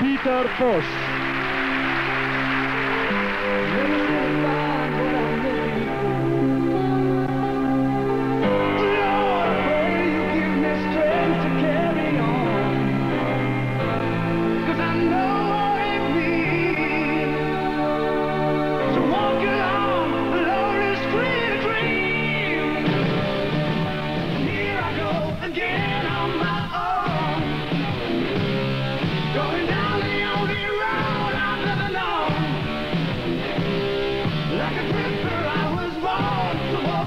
Peter Bosch.